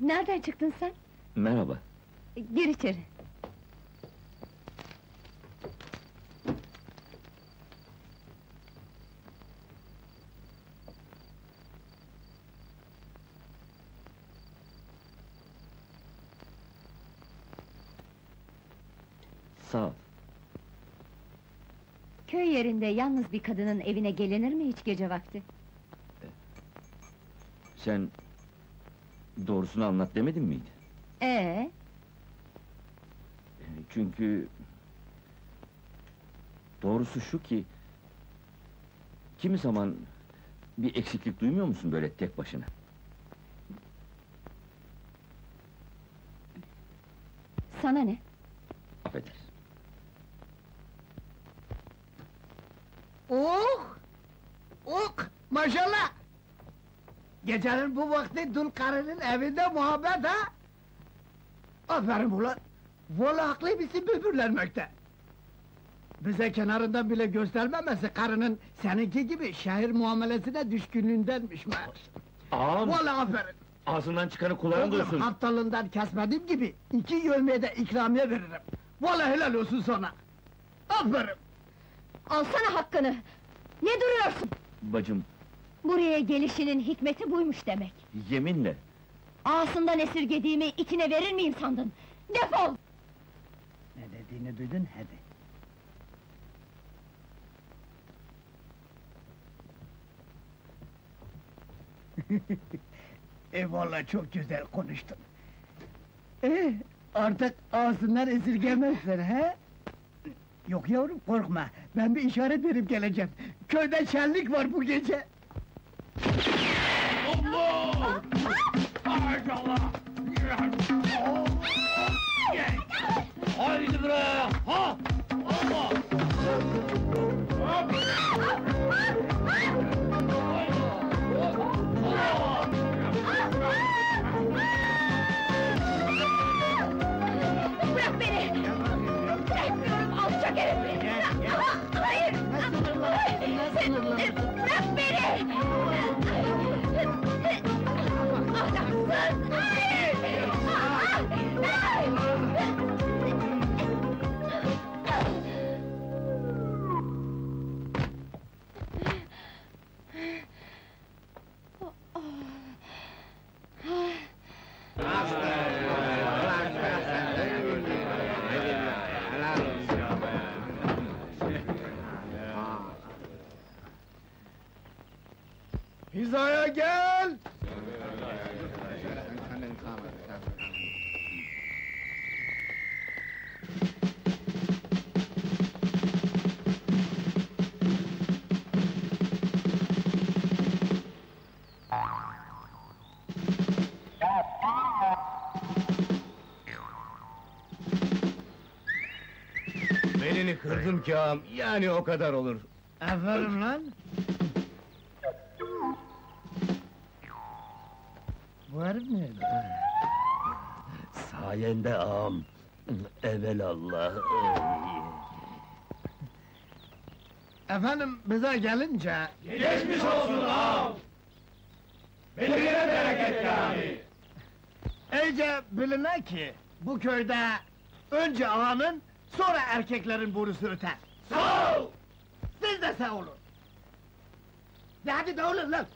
Nereden çıktın sen? Merhaba. Gir içeri. Sağ ol. Köy yerinde yalnız bir kadının evine gelinir mi hiç gece vakti? Sen... Doğrusunu anlat demedin miydi? Ee, Çünkü... Doğrusu şu ki... Kimi zaman... Bir eksiklik duymuyor musun böyle tek başına? sana ne? Affedersin. Oh! Oh! Maşallah! Gecenin bu vakti dul karının evinde muhabbet ha? Aferin ulan! Valla haklıymışsın böbürlenmekte! Bize kenarından bile göstermemesi karının seninki gibi şehir muamelesine düşkünlüğündenmiş meğer. Ağam! Valla aferin! Ağzından çıkanı kulağın duysun! haftalığından kesmediğim gibi iki yövmeye de ikramiye veririm. Valla helal olsun sana! Aferin! Alsana hakkını! Ne duruyorsun? Bacım, Buraya gelişinin hikmeti buymuş demek. yeminle... Ağasından esirgediğimi itine verir miyim sandın? Defol! Ne dediğini duydun hadi. Eyvallah çok güzel konuştun. Ee, artık ağzından esirgemezler he? Yok yavrum korkma, ben bir işaret verip geleceğim. Köyde şenlik var bu gece. Vamos! Hizaya gel! Belini kırdım ki ağam, yani o kadar olur. Aferin lan! Herif nerede? Sayende ağam. Evelallah. Efendim bize gelince... Geçmiş olsun ağam! Belirine bereket yani! İyice biline ki bu köyde önce ağanın sonra erkeklerin borusu öter. Sağ ol! Siz de sağ olun. De hadi de olun lan.